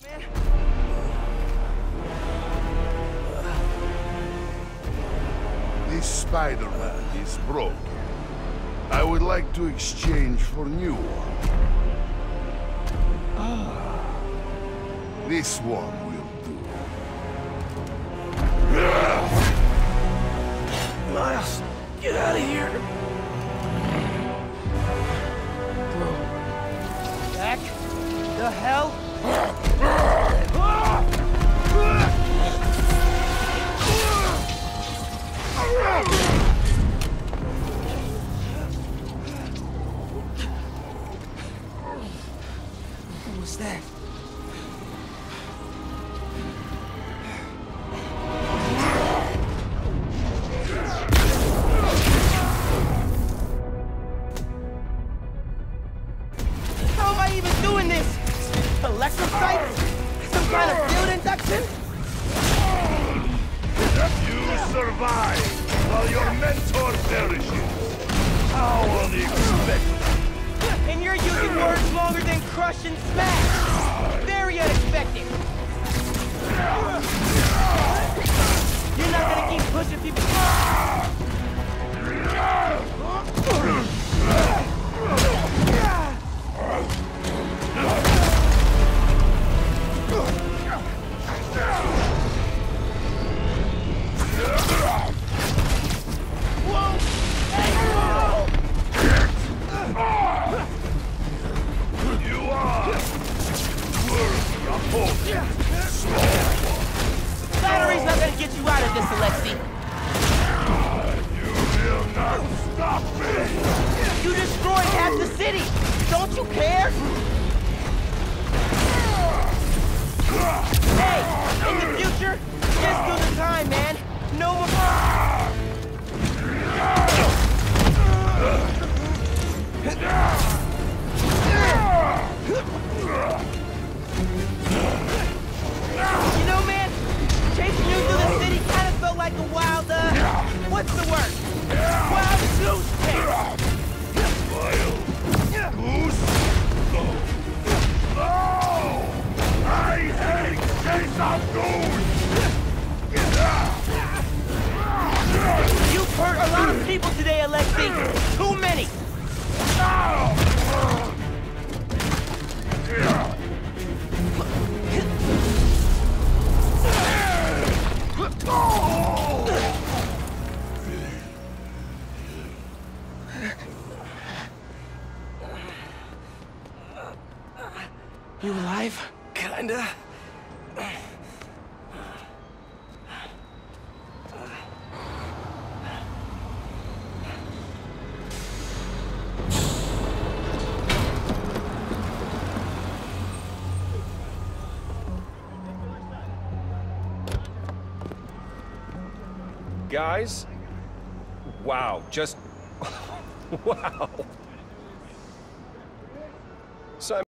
This Spider-Man is broken. I would like to exchange for new one. Ah, this one will do. Miles, get out of here. Bro, Back? The hell? What was? How am I even doing this? Electrocyte? Some kind of field induction? You survive while your mentor perishes. How unexpected. And smash. Very unexpected. Battery's not gonna get you out of this, Aleksei. You will not stop me. You destroyed half the city. Don't you care? You alive? Kinda. Guys? Wow, just... wow.